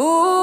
Ooh.